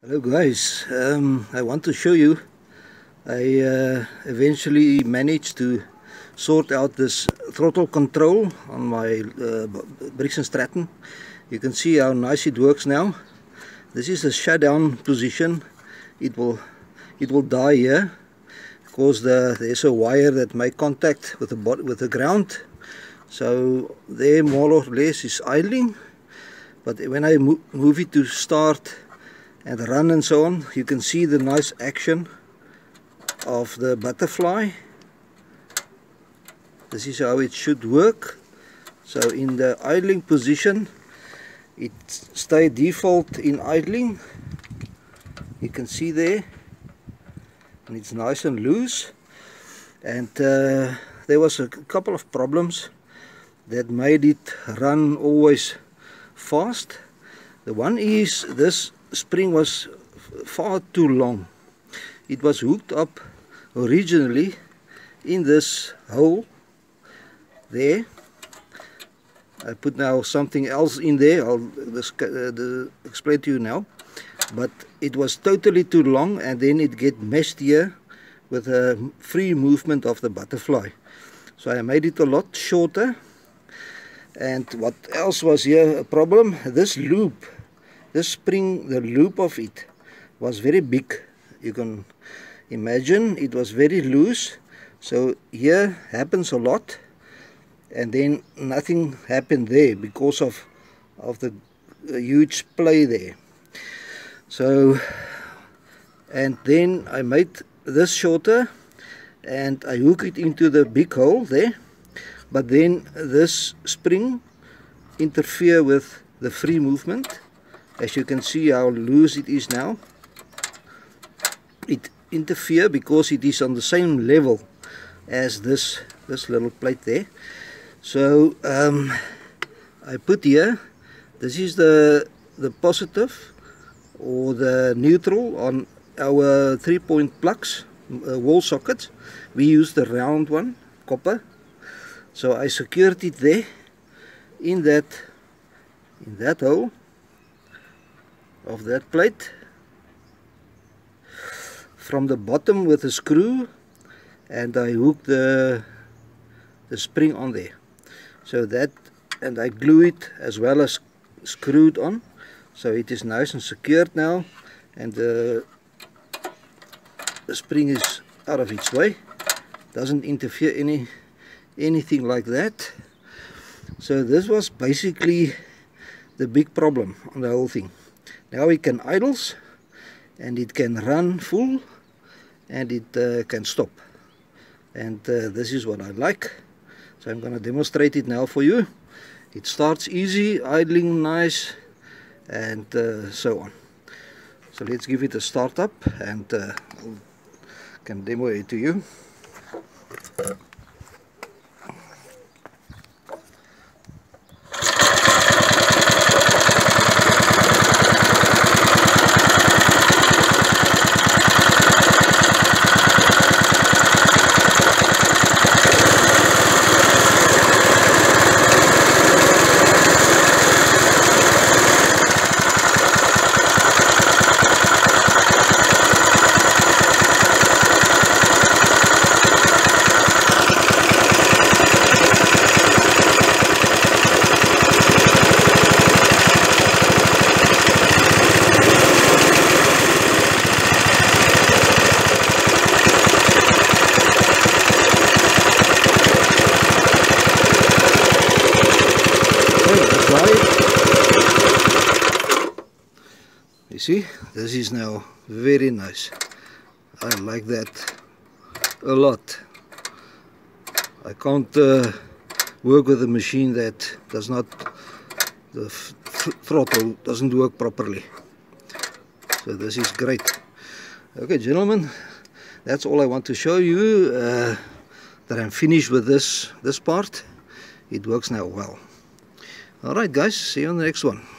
Hello guys, um, I want to show you. I uh, eventually managed to sort out this throttle control on my uh, Brixton Stratton. You can see how nice it works now. This is the shutdown position. It will it will die here because the, there's a wire that make contact with the with the ground. So there more or less is idling. But when I mo move it to start and run and so on. You can see the nice action of the butterfly. This is how it should work. So in the idling position it stay default in idling. You can see there. And it's nice and loose. And uh, there was a couple of problems that made it run always fast. The one is this spring was far too long. It was hooked up originally in this hole there. I put now something else in there, I'll uh, explain to you now. But it was totally too long and then it get meshed here with a free movement of the butterfly. So I made it a lot shorter. And what else was here a problem? This loop this spring the loop of it was very big. You can imagine it was very loose. So here happens a lot. And then nothing happened there because of of the huge play there. So and then I made this shorter and I hook it into the big hole there. But then this spring interfere with the free movement as you can see how loose it is now it interfere because it is on the same level as this this little plate there. So um, I put here this is the the positive or the neutral on our three point plugs uh, wall sockets we use the round one copper. So I secured it there in that in that hole of that plate. From the bottom with a screw and I hook the the spring on there. So that and I glue it as well as screwed on. So it is nice and secured now and the, the spring is out of its way. Doesn't interfere any anything like that. So this was basically the big problem on the whole thing now it can idles and it can run full and it uh, can stop. And uh, this is what I like. So I'm going to demonstrate it now for you. It starts easy idling nice and uh, so on. So let's give it a start up and uh, I can demo it to you see this is now very nice. I like that a lot. I can't uh, work with a machine that does not the throttle doesn't work properly. So this is great. Okay gentlemen that's all I want to show you uh, that I'm finished with this this part. It works now well. Alright guys see you on the next one